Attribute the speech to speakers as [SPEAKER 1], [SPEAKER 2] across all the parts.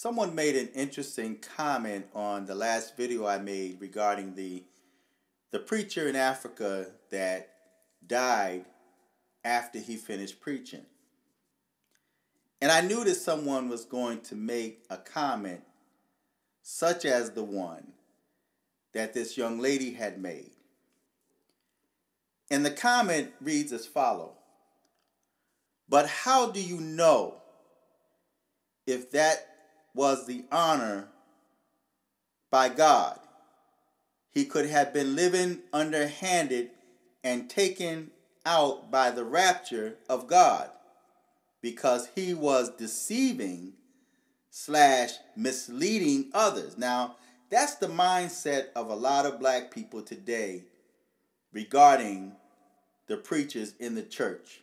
[SPEAKER 1] Someone made an interesting comment on the last video I made regarding the the preacher in Africa that died after he finished preaching. And I knew that someone was going to make a comment such as the one that this young lady had made. And the comment reads as follow. But how do you know if that was the honor by God. He could have been living underhanded and taken out by the rapture of God because he was deceiving slash misleading others. Now, that's the mindset of a lot of black people today regarding the preachers in the church.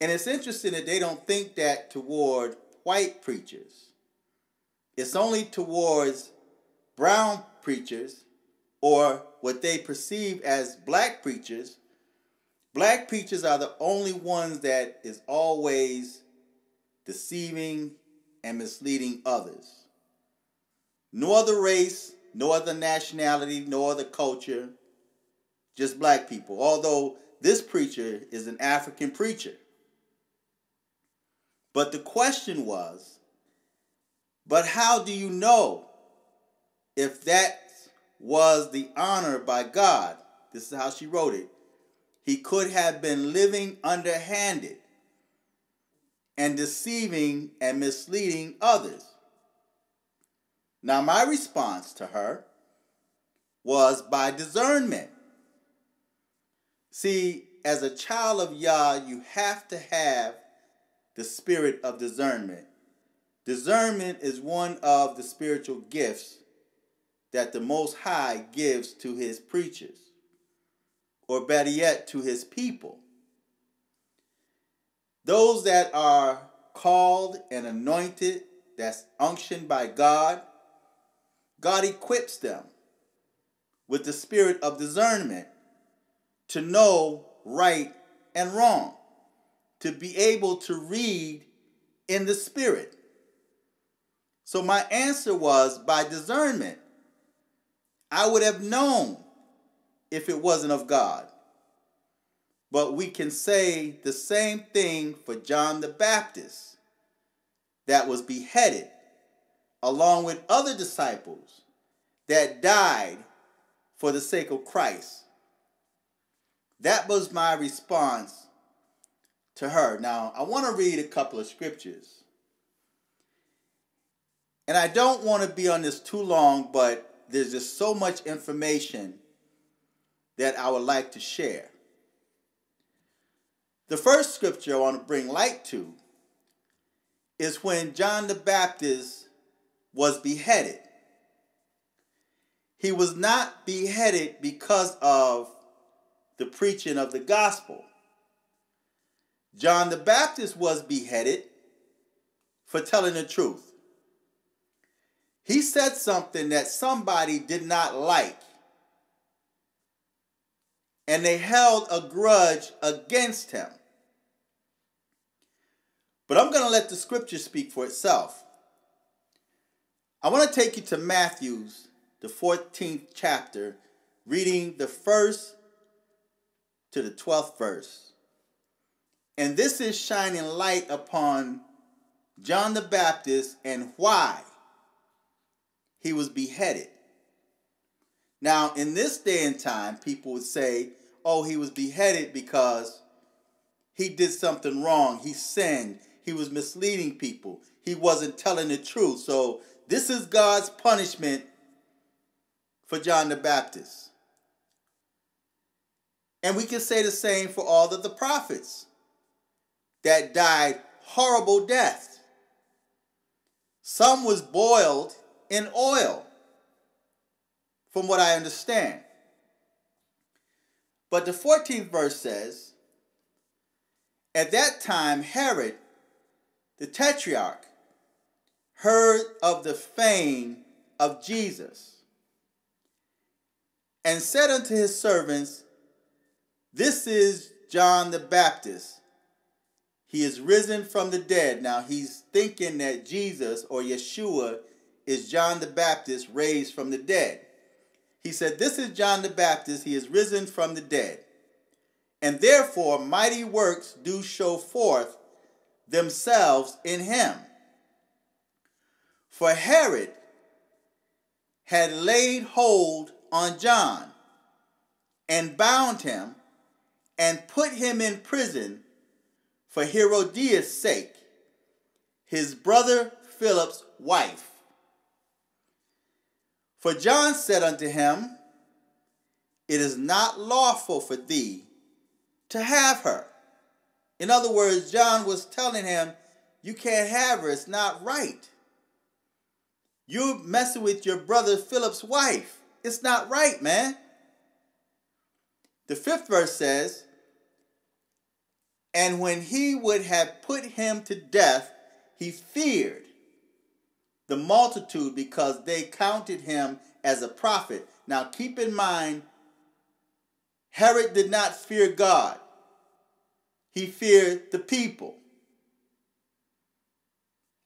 [SPEAKER 1] And it's interesting that they don't think that toward white preachers. It's only towards brown preachers or what they perceive as black preachers. Black preachers are the only ones that is always deceiving and misleading others. No other race, no other nationality, no other culture, just black people. Although this preacher is an African preacher. But the question was, but how do you know if that was the honor by God? This is how she wrote it. He could have been living underhanded and deceiving and misleading others. Now, my response to her was by discernment. See, as a child of Yah, you have to have the spirit of discernment. Discernment is one of the spiritual gifts that the Most High gives to his preachers, or better yet, to his people. Those that are called and anointed, that's unctioned by God, God equips them with the spirit of discernment to know right and wrong to be able to read in the Spirit. So my answer was by discernment. I would have known if it wasn't of God. But we can say the same thing for John the Baptist that was beheaded along with other disciples that died for the sake of Christ. That was my response to her. Now, I want to read a couple of scriptures. And I don't want to be on this too long, but there's just so much information that I would like to share. The first scripture I want to bring light to is when John the Baptist was beheaded. He was not beheaded because of the preaching of the gospel. John the Baptist was beheaded for telling the truth. He said something that somebody did not like. And they held a grudge against him. But I'm going to let the scripture speak for itself. I want to take you to Matthew's, the 14th chapter, reading the first to the 12th verse. And this is shining light upon John the Baptist and why he was beheaded. Now, in this day and time, people would say, oh, he was beheaded because he did something wrong. He sinned. He was misleading people. He wasn't telling the truth. So, this is God's punishment for John the Baptist. And we can say the same for all of the prophets that died horrible deaths. Some was boiled in oil, from what I understand. But the 14th verse says, At that time, Herod, the tetrarch, heard of the fame of Jesus and said unto his servants, This is John the Baptist he is risen from the dead. Now he's thinking that Jesus or Yeshua is John the Baptist raised from the dead. He said, This is John the Baptist, he is risen from the dead. And therefore, mighty works do show forth themselves in him. For Herod had laid hold on John and bound him and put him in prison for Herodias' sake, his brother Philip's wife. For John said unto him, It is not lawful for thee to have her. In other words, John was telling him, You can't have her, it's not right. You're messing with your brother Philip's wife. It's not right, man. The fifth verse says, And when he would have put him to death, he feared the multitude because they counted him as a prophet. Now keep in mind, Herod did not fear God, he feared the people.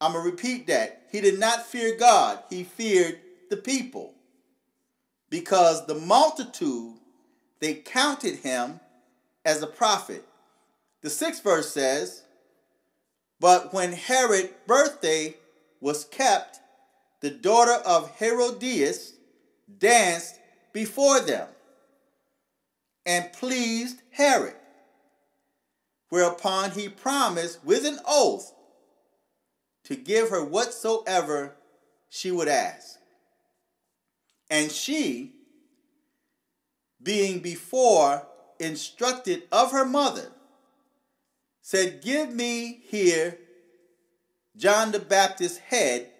[SPEAKER 1] I'm going to repeat that. He did not fear God, he feared the people. Because the multitude, they counted him as a prophet. The sixth verse says, But when Herod's birthday was kept, the daughter of Herodias danced before them and pleased Herod. Whereupon he promised with an oath to give her whatsoever she would ask. And she, being before instructed of her mother, said, Give me here John the Baptist's head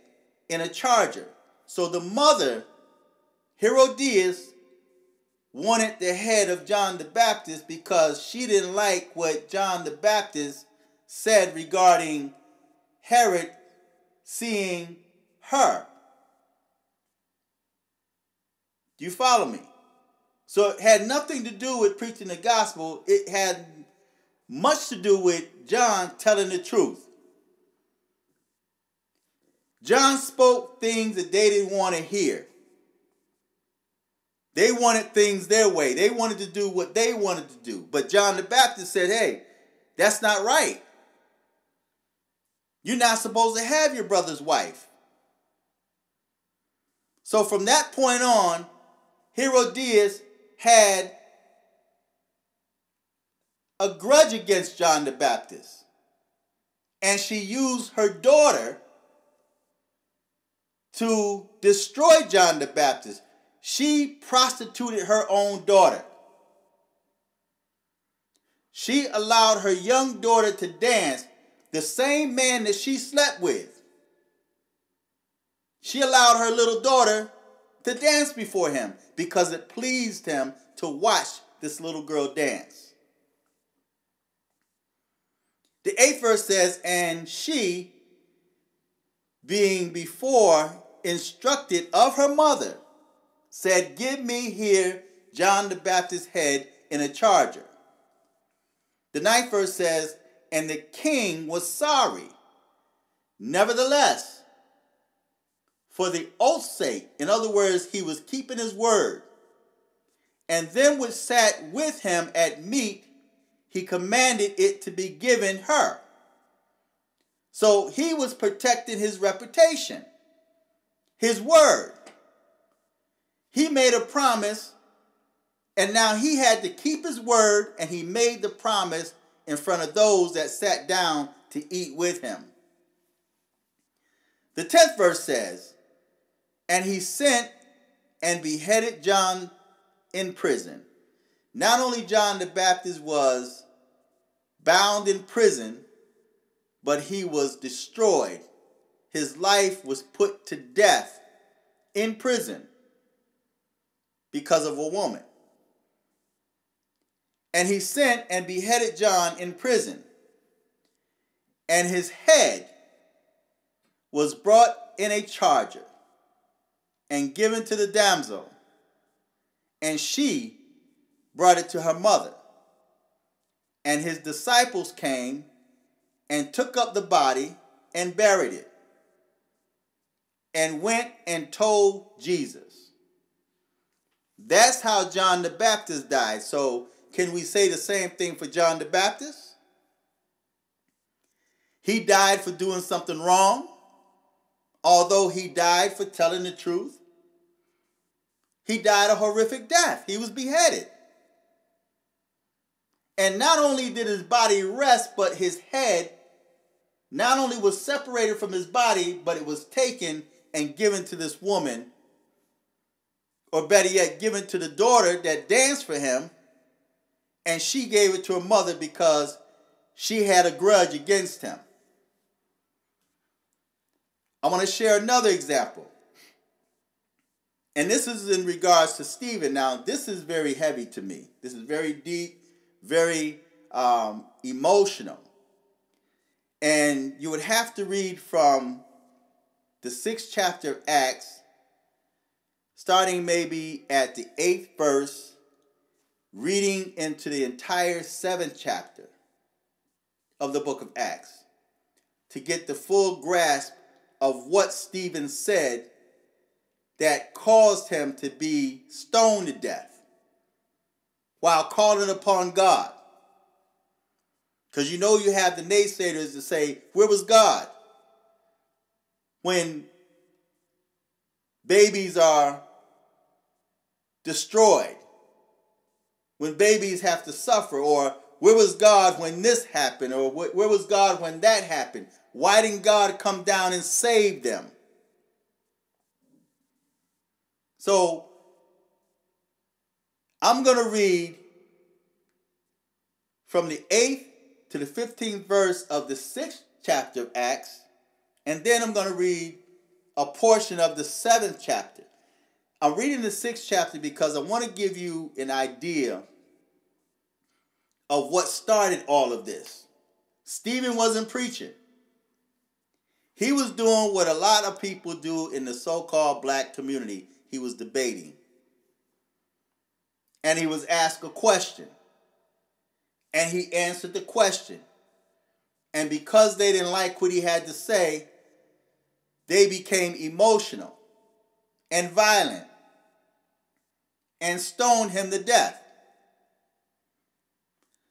[SPEAKER 1] in a charger. So the mother, Herodias, wanted the head of John the Baptist because she didn't like what John the Baptist said regarding Herod seeing her. Do you follow me? So it had nothing to do with preaching the gospel. It had much to do with John telling the truth. John spoke things that they didn't want to hear. They wanted things their way. They wanted to do what they wanted to do. But John the Baptist said, hey, that's not right. You're not supposed to have your brother's wife. So from that point on, Herodias had a grudge against John the Baptist. And she used her daughter to destroy John the Baptist. She prostituted her own daughter. She allowed her young daughter to dance, the same man that she slept with. She allowed her little daughter to dance before him because it pleased him to watch this little girl dance. The eighth verse says, And she, being before instructed of her mother, said, Give me here John the Baptist's head in a charger. The ninth verse says, And the king was sorry. Nevertheless, for the oath's sake, in other words, he was keeping his word, and them which sat with him at meat, he commanded it to be given her. So he was protecting his reputation his word. He made a promise, and now he had to keep his word, and he made the promise in front of those that sat down to eat with him. The 10th verse says, And he sent and beheaded John in prison. Not only John the Baptist was bound in prison, but he was destroyed his life was put to death in prison because of a woman. And he sent and beheaded John in prison. And his head was brought in a charger and given to the damsel. And she brought it to her mother. And his disciples came and took up the body and buried it, and went and told Jesus. That's how John the Baptist died. So, can we say the same thing for John the Baptist? He died for doing something wrong, although he died for telling the truth. He died a horrific death. He was beheaded. And not only did his body rest, but his head not only was separated from his body, but it was taken and given to this woman, or better yet, given to the daughter that danced for him, and she gave it to her mother because she had a grudge against him. I want to share another example. And this is in regards to Stephen. Now, this is very heavy to me. This is very deep, very um, emotional. And you would have to read from the sixth chapter of Acts, starting maybe at the eighth verse, reading into the entire seventh chapter of the book of Acts to get the full grasp of what Stephen said that caused him to be stoned to death while calling upon God. Because you know you have the naysayers to say, Where was God? When babies are destroyed, when babies have to suffer, or where was God when this happened, or where was God when that happened? Why didn't God come down and save them? So I'm going to read from the 8th to the 15th verse of the 6th chapter of Acts, and then I'm going to read a portion of the 7th chapter. I'm reading the 6th chapter because I want to give you an idea of what started all of this. Stephen wasn't preaching. He was doing what a lot of people do in the so called black community he was debating. And he was asked a question. And he answered the question. And because they didn't like what he had to say, they became emotional and violent and stoned him to death.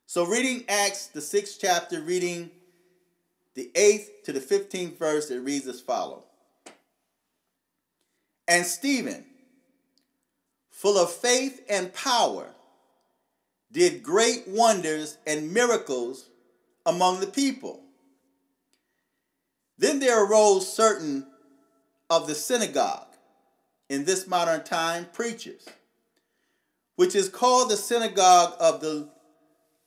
[SPEAKER 1] So, reading Acts, the sixth chapter, reading the eighth to the 15th verse, it reads as follows And Stephen, full of faith and power, did great wonders and miracles among the people. Then there arose certain of the synagogue, in this modern time, preachers, which is called the synagogue of the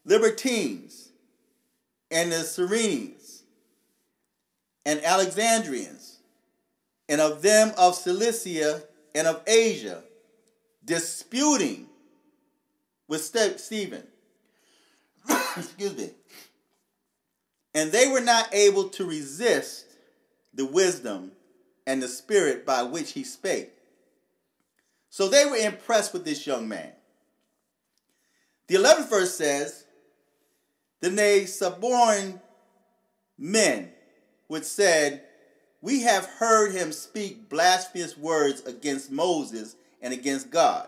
[SPEAKER 1] Libertines and the Cyrenes and Alexandrians, and of them of Cilicia and of Asia disputing with Stephen. Excuse me. And they were not able to resist the wisdom and the spirit by which he spake. So they were impressed with this young man. The 11th verse says, Then they suborned men, which said, We have heard him speak blasphemous words against Moses and against God.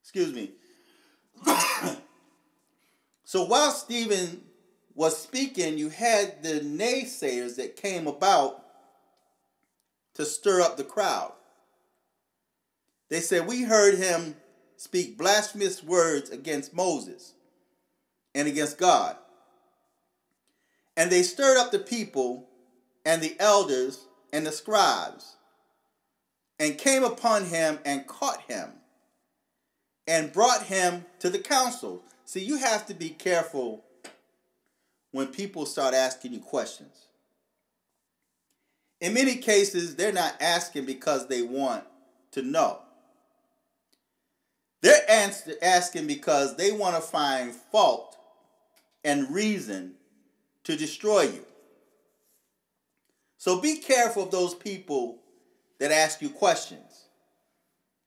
[SPEAKER 1] Excuse me. so while Stephen was speaking, you had the naysayers that came about to stir up the crowd. They said, We heard him speak blasphemous words against Moses and against God. And they stirred up the people and the elders and the scribes and came upon him and caught him and brought him to the council. See, you have to be careful when people start asking you questions. In many cases, they're not asking because they want to know. They're asking because they want to find fault and reason to destroy you. So be careful of those people that ask you questions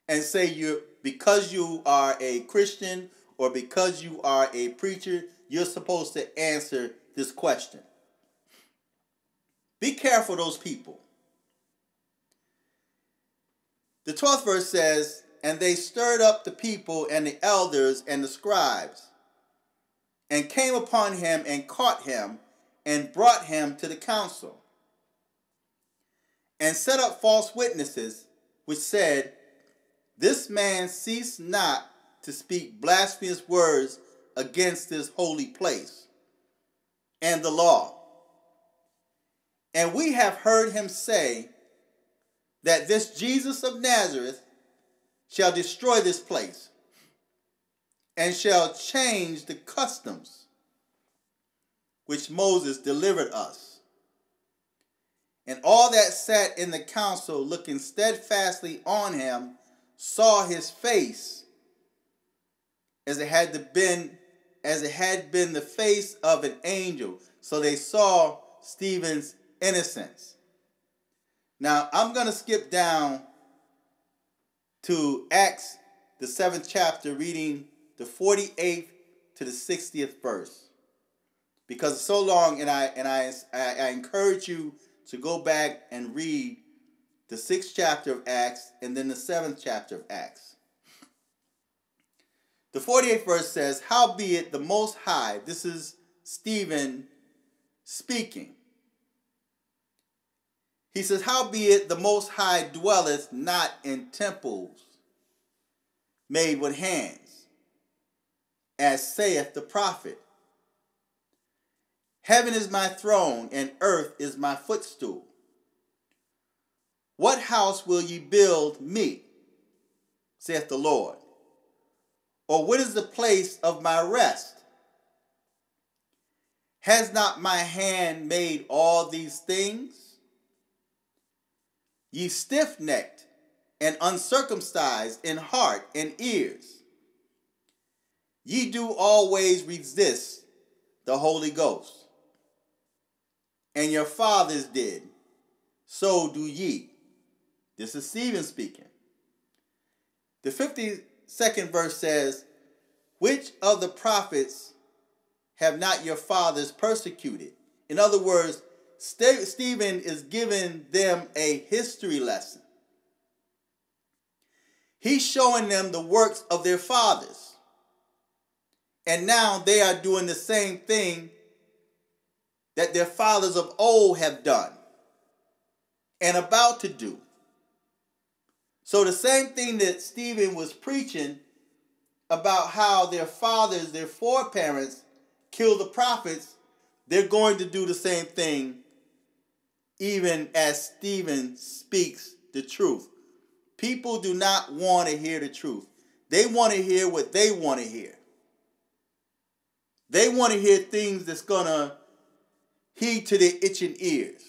[SPEAKER 1] and say you because you are a Christian or because you are a preacher you're supposed to answer this question. Be careful those people. The 12th verse says, And they stirred up the people and the elders and the scribes, and came upon him and caught him, and brought him to the council, and set up false witnesses, which said, This man ceased not to speak blasphemous words against this holy place and the law. And we have heard him say that this Jesus of Nazareth shall destroy this place and shall change the customs which Moses delivered us. And all that sat in the council, looking steadfastly on him, saw his face as it had been as it had been the face of an angel. So they saw Stephen's innocence. Now I'm going to skip down to Acts, the seventh chapter, reading the 48th to the 60th verse. Because it's so long, and I and I, I, I encourage you to go back and read the sixth chapter of Acts and then the seventh chapter of Acts. The 48th verse says, Howbeit the Most High, this is Stephen speaking. He says, Howbeit the Most High dwelleth not in temples made with hands, as saith the prophet. Heaven is my throne, and earth is my footstool. What house will ye build me, saith the Lord? Or what is the place of my rest? Has not my hand made all these things? Ye stiff necked and uncircumcised in heart and ears. Ye do always resist the Holy Ghost. And your fathers did, so do ye. This is Stephen speaking. The 52nd verse says, Which of the prophets have not your fathers persecuted? In other words, Stephen is giving them a history lesson. He's showing them the works of their fathers. And now they are doing the same thing that their fathers of old have done and about to do. So, the same thing that Stephen was preaching about how their fathers, their foreparents, killed the prophets, they're going to do the same thing even as Stephen speaks the truth. People do not want to hear the truth. They want to hear what they want to hear. They want to hear things that's going to heed to their itching ears.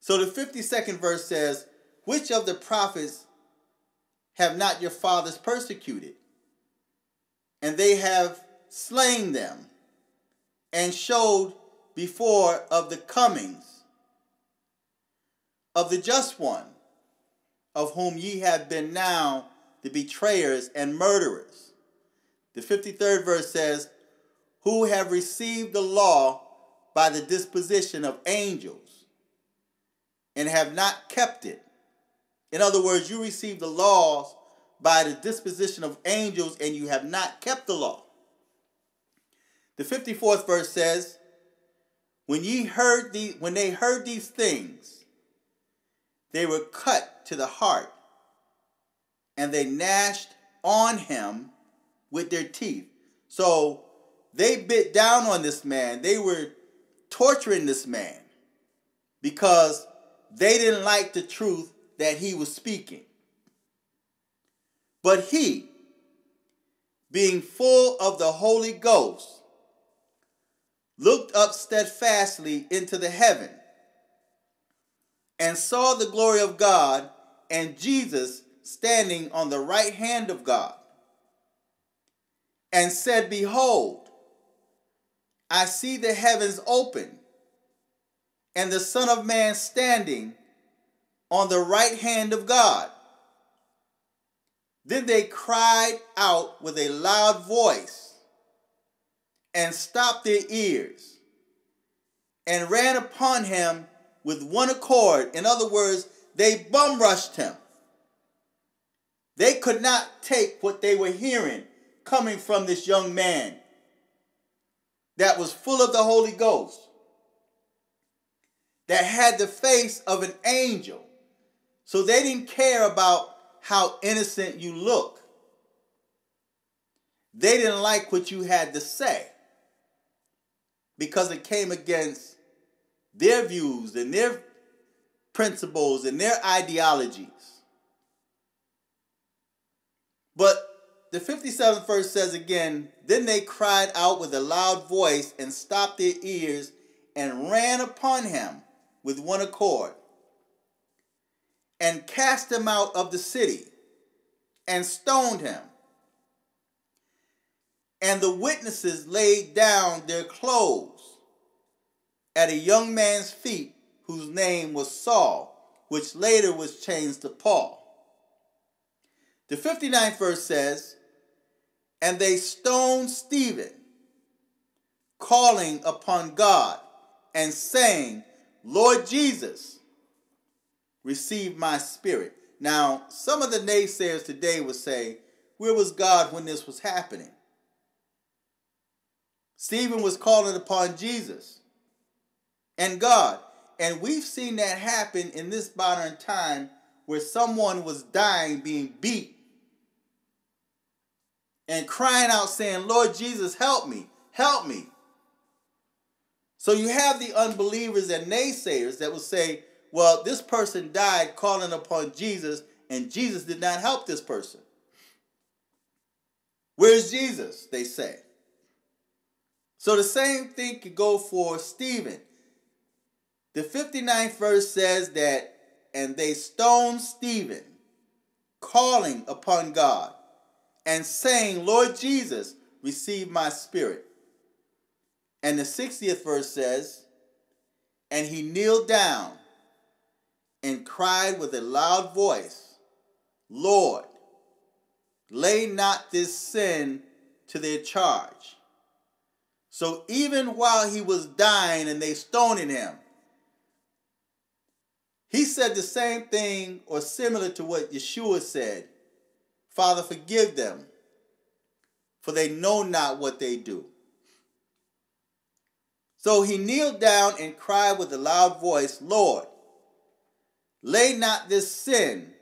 [SPEAKER 1] So the 52nd verse says, Which of the prophets have not your fathers persecuted? And they have slain them and showed before of the comings of the just one, of whom ye have been now the betrayers and murderers. The 53rd verse says, Who have received the law by the disposition of angels and have not kept it. In other words, you received the laws by the disposition of angels and you have not kept the law. The 54th verse says, when ye heard the when they heard these things, they were cut to the heart, and they gnashed on him with their teeth. So they bit down on this man. They were torturing this man because they didn't like the truth that he was speaking. But he, being full of the Holy Ghost, looked up steadfastly into the heaven and saw the glory of God and Jesus standing on the right hand of God and said, Behold, I see the heavens open and the Son of Man standing on the right hand of God. Then they cried out with a loud voice and stopped their ears and ran upon him with one accord. In other words, they bum rushed him. They could not take what they were hearing coming from this young man that was full of the Holy Ghost, that had the face of an angel. So they didn't care about how innocent you look. They didn't like what you had to say because it came against their views and their principles and their ideologies. But the 57th verse says again, Then they cried out with a loud voice and stopped their ears and ran upon him with one accord and cast him out of the city and stoned him. And the witnesses laid down their clothes at a young man's feet whose name was Saul, which later was changed to Paul. The 59th verse says, And they stoned Stephen, calling upon God and saying, Lord Jesus, receive my spirit. Now, some of the naysayers today would say, Where was God when this was happening? Stephen was calling upon Jesus and God. And we've seen that happen in this modern time where someone was dying, being beat, and crying out, saying, Lord Jesus, help me, help me. So you have the unbelievers and naysayers that will say, well, this person died calling upon Jesus, and Jesus did not help this person. Where's Jesus? They say. So the same thing could go for Stephen. The 59th verse says that, and they stoned Stephen, calling upon God and saying, Lord Jesus, receive my spirit. And the 60th verse says, and he kneeled down and cried with a loud voice, Lord, lay not this sin to their charge. So even while he was dying and they stoning him, he said the same thing or similar to what Yeshua said Father, forgive them, for they know not what they do. So he kneeled down and cried with a loud voice, Lord, lay not this sin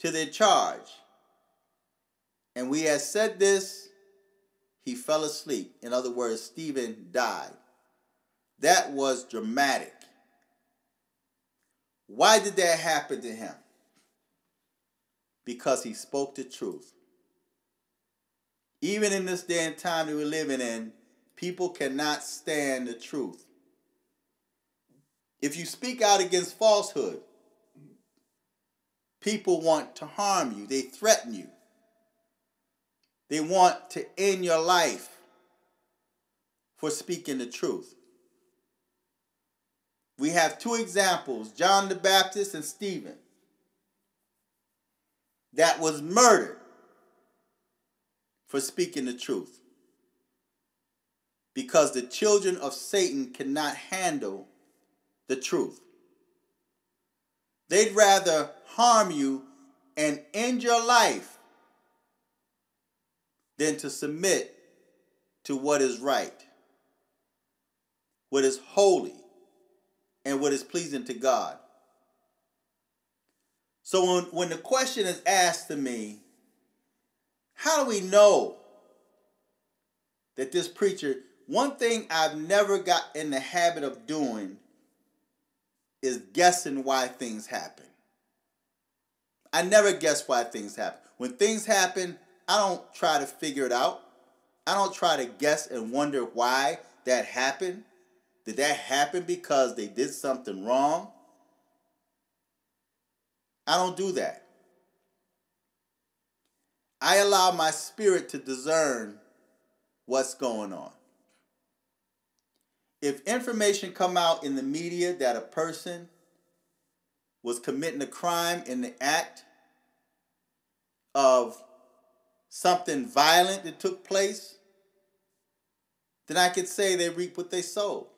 [SPEAKER 1] to their charge. And we had said this, he fell asleep. In other words, Stephen died. That was dramatic. Why did that happen to him? Because he spoke the truth. Even in this day and time that we're living in, people cannot stand the truth. If you speak out against falsehood, people want to harm you, they threaten you, they want to end your life for speaking the truth. We have two examples John the Baptist and Stephen that was murdered for speaking the truth because the children of Satan cannot handle the truth. They'd rather harm you and end your life than to submit to what is right, what is holy, and what is pleasing to God. So when, when the question is asked to me, how do we know that this preacher, one thing I've never got in the habit of doing is guessing why things happen. I never guess why things happen. When things happen, I don't try to figure it out. I don't try to guess and wonder why that happened. Did that happen because they did something wrong? I don't do that. I allow my spirit to discern what's going on. If information come out in the media that a person was committing a crime in the act of something violent that took place, then I could say they reap what they sow.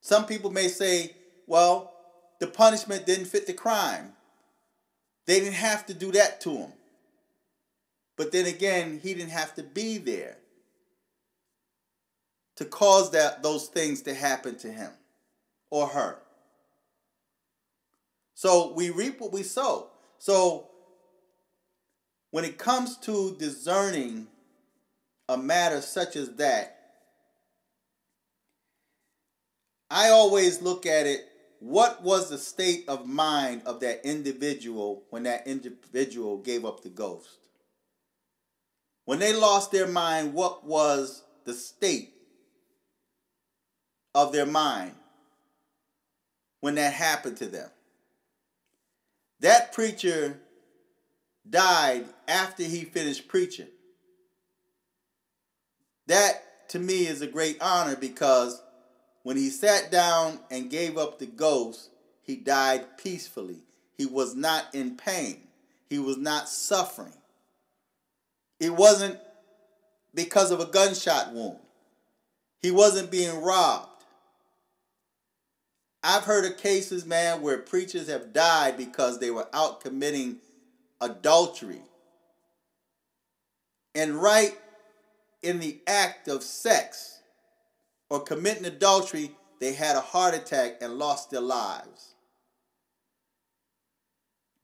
[SPEAKER 1] Some people may say, well, the punishment didn't fit the crime. They didn't have to do that to him. But then again, he didn't have to be there to cause that those things to happen to him or her. So we reap what we sow. So when it comes to discerning a matter such as that, I always look at it what was the state of mind of that individual when that individual gave up the ghost? When they lost their mind, what was the state of their mind when that happened to them? That preacher died after he finished preaching. That to me is a great honor because when he sat down and gave up the ghost, he died peacefully. He was not in pain. He was not suffering. It wasn't because of a gunshot wound. He wasn't being robbed. I've heard of cases, man, where preachers have died because they were out committing adultery. And right in the act of sex, or committing adultery, they had a heart attack and lost their lives.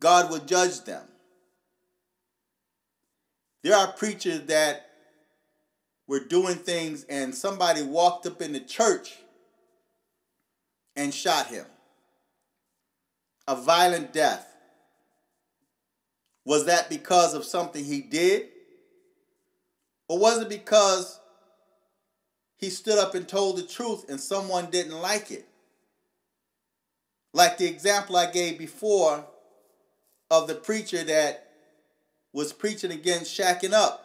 [SPEAKER 1] God will judge them. There are preachers that were doing things and somebody walked up in the church and shot him. A violent death. Was that because of something he did? Or was it because he stood up and told the truth and someone didn't like it. Like the example I gave before of the preacher that was preaching against shacking up.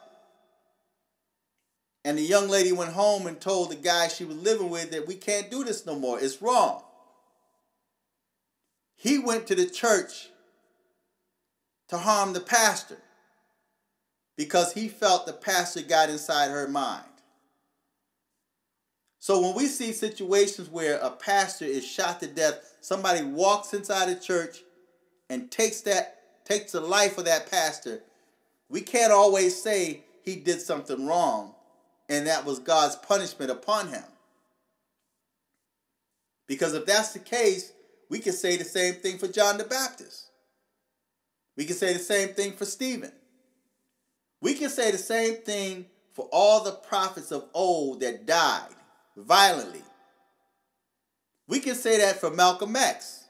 [SPEAKER 1] And the young lady went home and told the guy she was living with that we can't do this no more. It's wrong. He went to the church to harm the pastor because he felt the pastor got inside her mind. So when we see situations where a pastor is shot to death, somebody walks inside a church and takes that takes the life of that pastor, we can't always say he did something wrong and that was God's punishment upon him. Because if that's the case, we can say the same thing for John the Baptist. We can say the same thing for Stephen. We can say the same thing for all the prophets of old that died violently. We can say that for Malcolm X.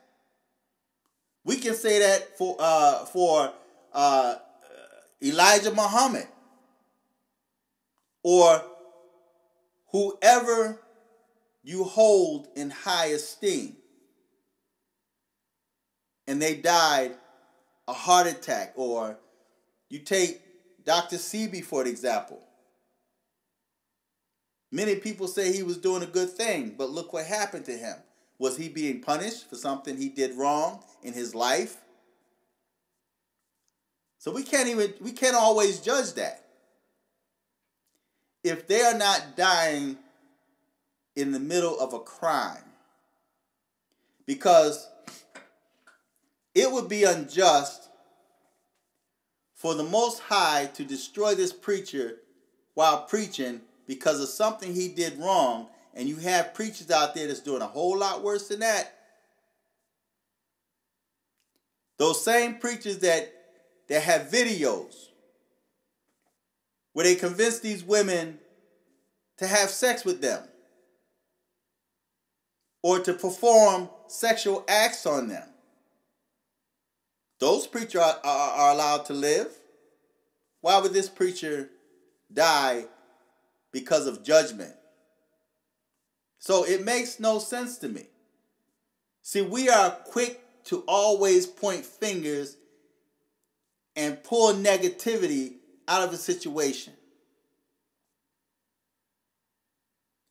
[SPEAKER 1] We can say that for uh, for uh, Elijah Muhammad or whoever you hold in high esteem. And they died a heart attack, or you take Dr. Sebi for example. Many people say he was doing a good thing, but look what happened to him. Was he being punished for something he did wrong in his life? So we can't even we can't always judge that. If they are not dying in the middle of a crime, because it would be unjust for the Most High to destroy this preacher while preaching because of something he did wrong, and you have preachers out there that's doing a whole lot worse than that. Those same preachers that that have videos where they convince these women to have sex with them or to perform sexual acts on them. Those preachers are, are, are allowed to live. Why would this preacher die because of judgment. So it makes no sense to me. See, we are quick to always point fingers and pull negativity out of a situation.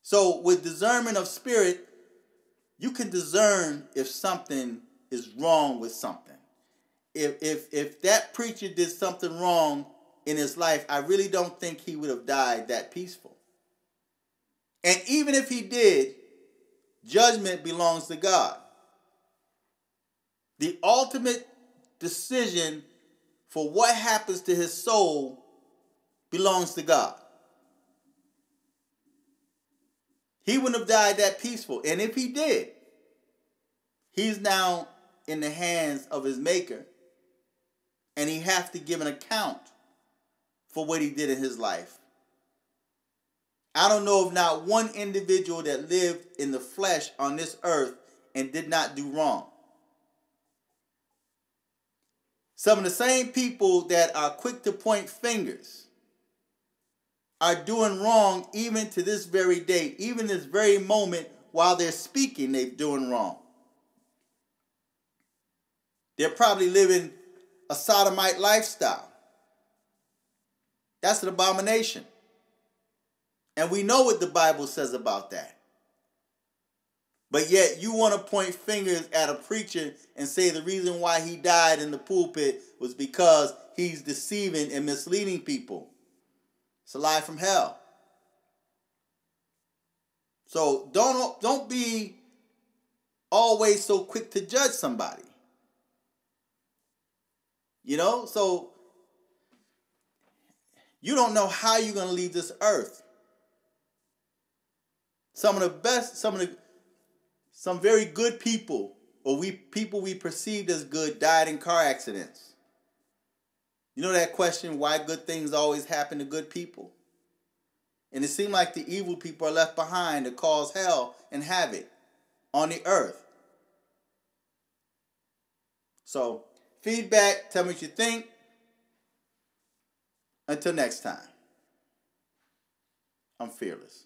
[SPEAKER 1] So, with discernment of spirit, you can discern if something is wrong with something. If, if, if that preacher did something wrong in his life, I really don't think he would have died that peaceful. And even if he did, judgment belongs to God. The ultimate decision for what happens to his soul belongs to God. He wouldn't have died that peaceful. And if he did, he's now in the hands of his maker. And he has to give an account for what he did in his life. I don't know of not one individual that lived in the flesh on this earth and did not do wrong. Some of the same people that are quick to point fingers are doing wrong even to this very day, even this very moment while they're speaking, they're doing wrong. They're probably living a sodomite lifestyle. That's an abomination. And we know what the Bible says about that. But yet you want to point fingers at a preacher and say the reason why he died in the pulpit was because he's deceiving and misleading people. It's a lie from hell. So don't don't be always so quick to judge somebody. You know, so you don't know how you're going to leave this earth. Some of the best, some of the some very good people, or we people we perceived as good died in car accidents. You know that question, why good things always happen to good people? And it seemed like the evil people are left behind to cause hell and havoc on the earth. So, feedback, tell me what you think. Until next time, I'm fearless.